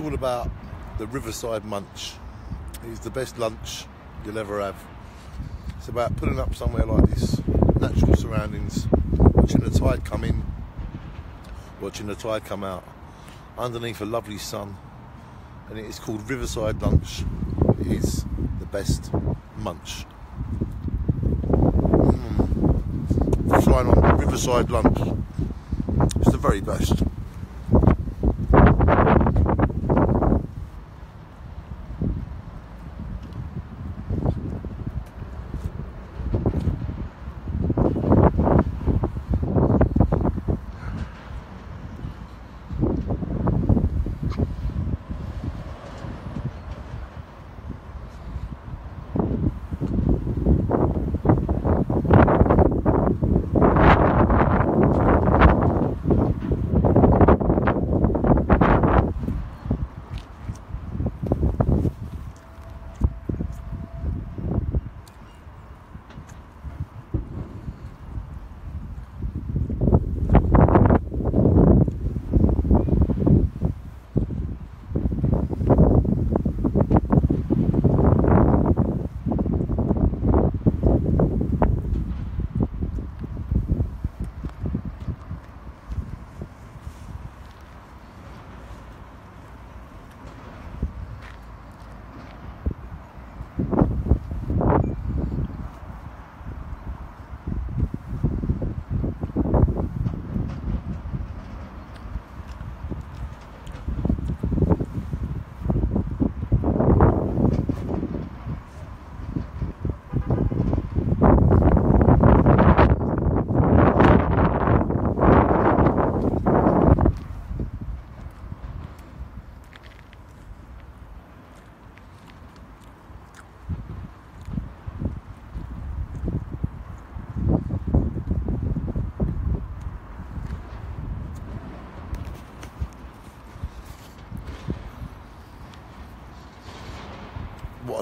It's all about the Riverside Munch. It's the best lunch you'll ever have. It's about putting up somewhere like this, natural surroundings, watching the tide come in, watching the tide come out, underneath a lovely sun, and it is called Riverside Lunch. It is the best munch. Mm. Flying on Riverside Lunch. It's the very best.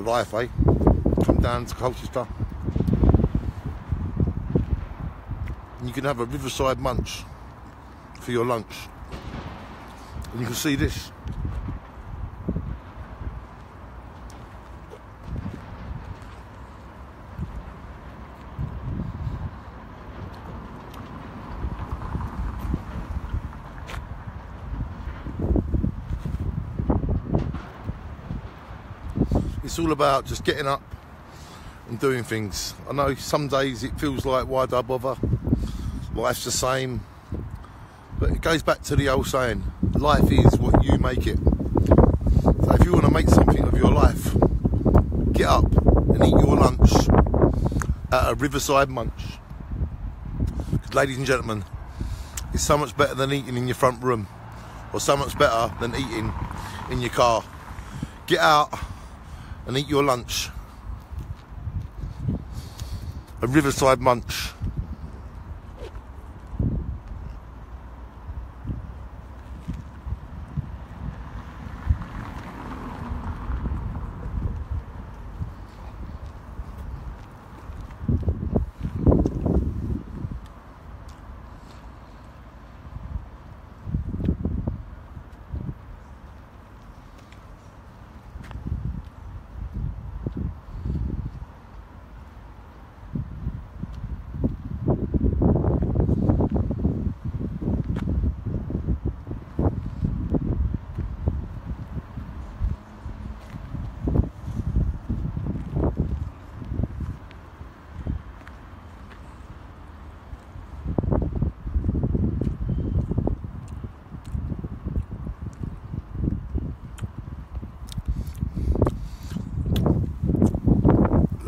Life, eh? Come down to Colchester. You can have a riverside munch for your lunch. And you can see this. It's all about just getting up and doing things. I know some days it feels like why do I bother? Life's the same. But it goes back to the old saying, life is what you make it. So if you want to make something of your life, get up and eat your lunch at a riverside munch. Because ladies and gentlemen, it's so much better than eating in your front room or so much better than eating in your car. Get out and eat your lunch. A riverside munch.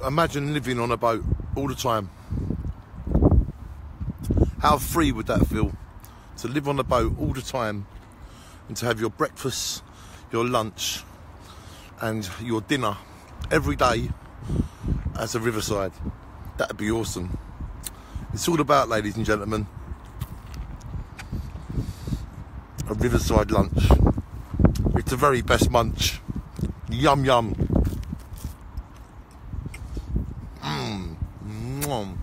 Imagine living on a boat all the time. How free would that feel? To live on a boat all the time and to have your breakfast, your lunch, and your dinner every day as a riverside. That'd be awesome. It's all about, ladies and gentlemen, a riverside lunch. It's the very best munch. Yum yum. Mmm.